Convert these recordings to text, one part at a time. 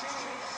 James.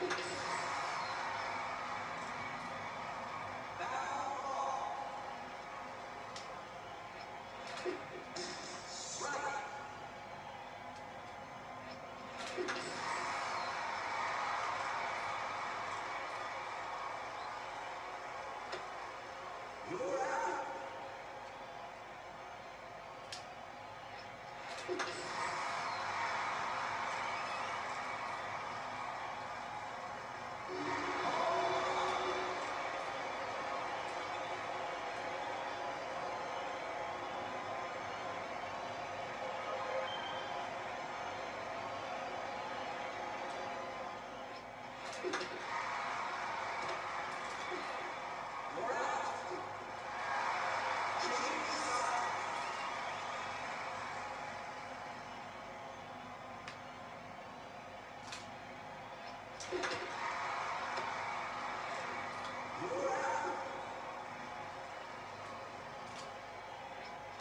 You're out.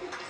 Gracias.